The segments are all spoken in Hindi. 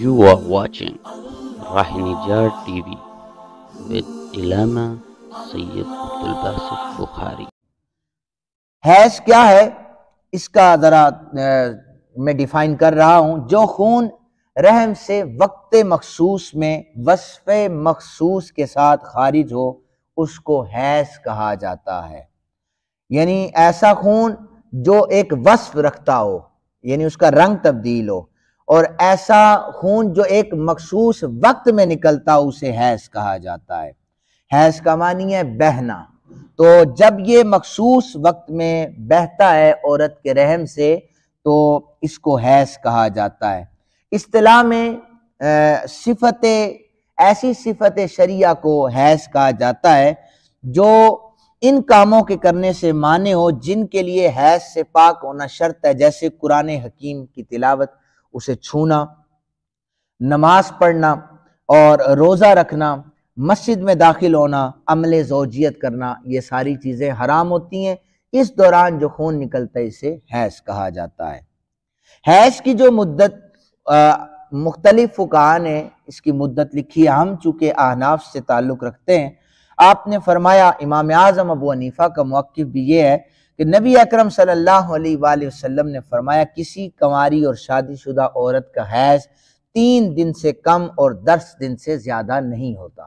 You are watching Rahinijar TV with Ilama Sayyid Abdul Basit Bukhari. हैज़ क्या है? इसका ज़रा मैं डिफाइन कर रहा हूँ। जो खून रहम से वक्त मखसूस में, वसफ़ मखसूस के साथ खारिज हो, उसको हैज़ कहा जाता है। यानी ऐसा खून जो एक वस्फ रखता हो, यानी उसका रंग तब्दील हो। और ऐसा खून जो एक मखसूस वक्त में निकलता उसे हैस कहा जाता है। हैज़ का मानी है बहना। तो जब ये मखसूस वक्त में बहता है औरत के रहम से तो इसको हैस कहा जाता है। इस्तलाह में सिफत, ऐसी सिफत शरिया को हैस कहा जाता है, जो इन कामों के करने से माने हो, जिनके लिए हैस से पाक होना शर्त है, जैसे कुरान हकीम की तिलावत उसे छूना, नमाज़ पढ़ना और रोज़ा रखना, मस्जिद में दाखिल होना, अमल जोजियत करना, ये सारी चीज़ें हराम होती हैं। इस दौरान जो खून निकलता है, इसे हैज़ कहा जाता है। हैज़ की जो मुद्दत मुख्तलिफ़ फ़ुकाहा ने इसकी मुद्दत लिखी है हम चूँकि अहनाफ से ताल्लुक़ रखते हैं। आपने फरमाया, इमाम आज़म अबू हनीफ़ा का मौक़ भी ये है कि नबी अकरम सल्लल्लाहु अलैहि वसल्लम ने फरमाया, किसी कंवारी और शादीशुदा औरत का हैज़ तीन दिन से कम और दस दिन से ज़्यादा नहीं होता।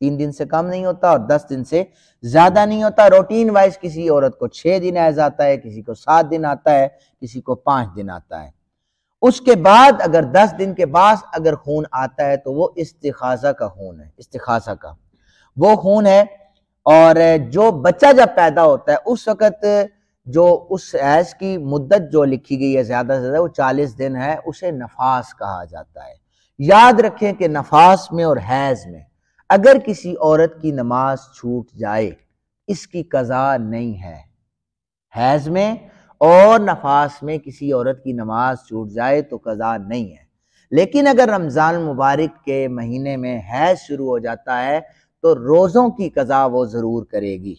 तीन दिन से कम नहीं होता और दस दिन से ज़्यादा नहीं होता। रूटीन वाइज किसी औरत को छः दिन हैज़ आता है, किसी को सात दिन आता है, किसी को पाँच दिन आता है। उसके बाद अगर दस दिन के बाद अगर खून आता है तो वो इस्तिखाजा का खून है, इस्तिखाजा का। वो खून है और जो बच्चा जब पैदा होता है, उस वक़्त जो उस ऐस की मुद्दत जो लिखी गई है, ज़्यादा से ज़्यादा वो चालीस दिन है, उसे नफास कहा जाता है। याद रखें कि नफास में और हैज़ में, अगर किसी औरत की नमाज़ छूट जाए, इसकी कज़ा नहीं है। हैज़ में और नफास में किसी औरत की नमाज़ छूट जाए तो कज़ा नहीं है। लेकिन अगर रमज़ान मुबारक के महीने में हैज़ शुरू हो जाता है तो रोज़ों की कज़ा वो ज़रूर करेगी।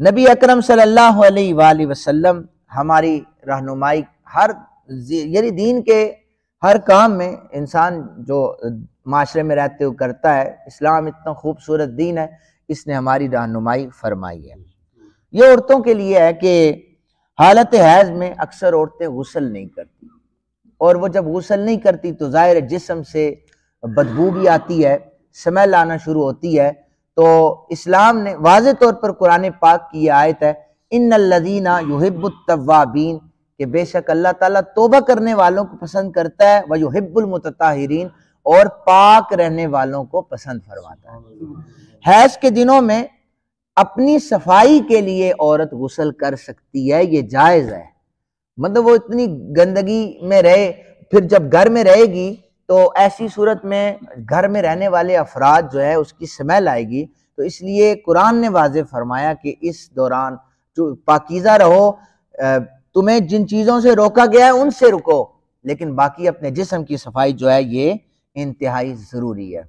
नबी अकरम वसल्लम हमारी रहनुमाई हर यानी दीन के हर काम में इंसान जो माशरे में रहते हुए करता है, इस्लाम इतना खूबसूरत दीन है, इसने हमारी रहनुमाई फरमाई है। ये औरतों के लिए है कि हालत हैज़ में अक्सर औरतें गुसल नहीं करती। और वो जब गुसल नहीं करती तो ज़ाहिर जिसम से बदबू भी आती है। समय लाना शुरू होती है तो इस्लाम ने वाज तौर पर कुरान पाक की आयत है इन लदीना युहिबुत्तवाबीन के बेशक अल्लाह ताला तोबा करने वालों को पसंद करता है वह युहिबुलमतताहिरीन और पाक रहने वालों को पसंद फरमाता है। हैज़ के दिनों में अपनी सफ़ाई के लिए औरत गुसल कर सकती है, ये जायज़ है। मतलब वो इतनी गंदगी में रहे, फिर जब घर में रहेगी तो ऐसी सूरत में घर में रहने वाले अफराद जो है, उसकी स्मेल आएगी। तो इसलिए कुरान ने वाज फरमाया कि इस दौरान जो पाकिज़ा रहो तुम्हें जिन चीज़ों से रोका गया है, उनसे रुको। लेकिन बाकी अपने जिसम की सफ़ाई जो है, ये इंतहाई ज़रूरी है।